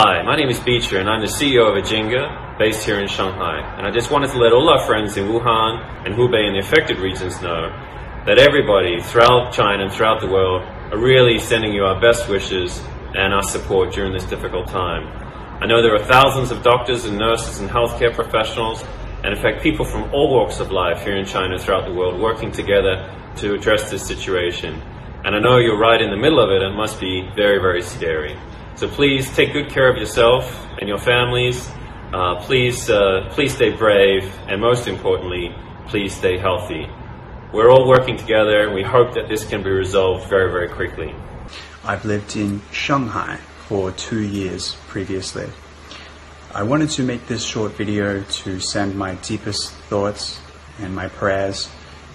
Hi, my name is Beecher and I'm the CEO of Ajinga, based here in Shanghai. And I just wanted to let all our friends in Wuhan and Hubei and the affected regions know that everybody throughout China and throughout the world are really sending you our best wishes and our support during this difficult time. I know there are thousands of doctors and nurses and healthcare professionals and in fact people from all walks of life here in China throughout the world working together to address this situation. And I know you're right in the middle of it and it must be very, very scary. So please take good care of yourself and your families. Uh, please, uh, please stay brave, and most importantly, please stay healthy. We're all working together, and we hope that this can be resolved very, very quickly. I've lived in Shanghai for two years previously. I wanted to make this short video to send my deepest thoughts and my prayers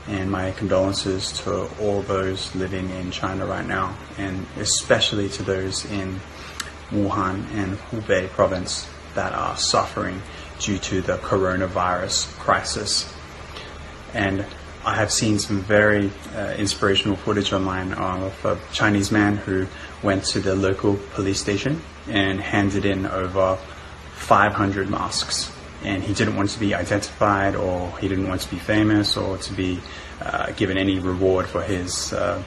and my condolences to all those living in China right now, and especially to those in Wuhan and Hubei province that are suffering due to the coronavirus crisis. And I have seen some very uh, inspirational footage online of a Chinese man who went to the local police station and handed in over 500 masks. And he didn't want to be identified or he didn't want to be famous or to be uh, given any reward for his uh,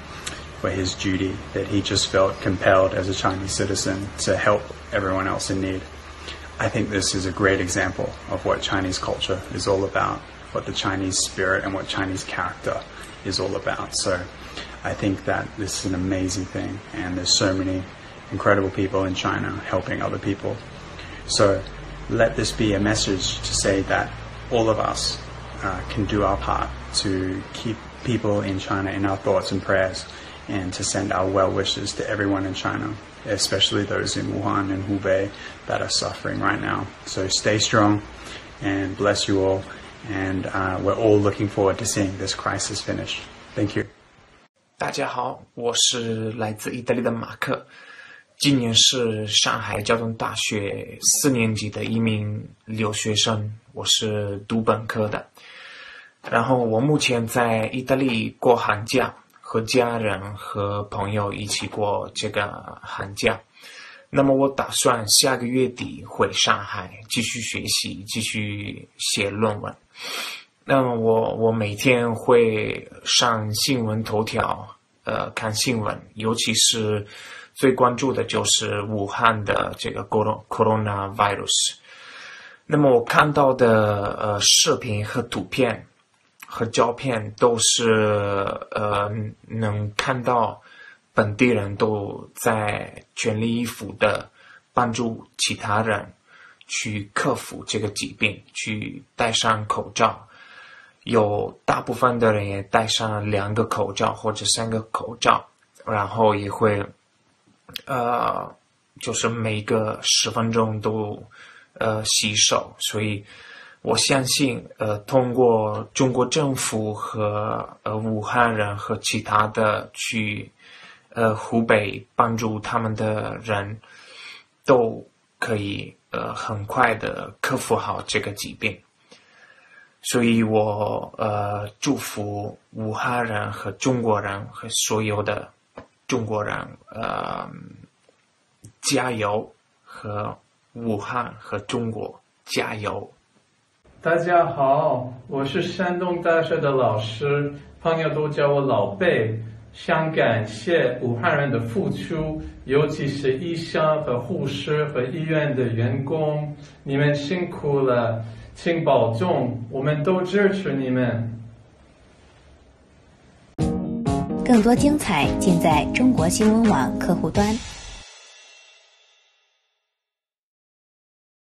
for his duty, that he just felt compelled as a Chinese citizen to help everyone else in need. I think this is a great example of what Chinese culture is all about, what the Chinese spirit and what Chinese character is all about. So I think that this is an amazing thing, and there's so many incredible people in China helping other people. So let this be a message to say that all of us uh, can do our part to keep people in China in our thoughts and prayers and to send our well wishes to everyone in China, especially those in Wuhan and Hubei that are suffering right now. So stay strong and bless you all. And uh, we're all looking forward to seeing this crisis finish. Thank you. 大家好，我是来自意大利的马克，今年是上海交通大学四年级的一名留学生，我是读本科的。然后我目前在意大利过寒假， 和家人和朋友一起过这个寒假，那么我打算下个月底回上海继续学习，继续写论文。那么我我每天会上新闻头条，呃，看新闻，尤其是最关注的就是武汉的这个 corona virus。那么我看到的呃视频和图片。和胶片都是呃能看到本地人都在全力以赴的帮助其他人去克服这个疾病，去戴上口罩。有大部分的人也戴上两个口罩或者三个口罩，然后也会呃就是每个十分钟都呃洗手，所以。我相信，呃，通过中国政府和呃武汉人和其他的去，呃湖北帮助他们的人，都可以呃很快的克服好这个疾病。所以我呃祝福武汉人和中国人和所有的中国人呃加油，和武汉和中国加油。大家好，我是山东大学的老师，朋友都叫我老贝。想感谢武汉人的付出，尤其是医生和护士和医院的员工，你们辛苦了，请保重，我们都支持你们。更多精彩尽在中国新闻网客户端。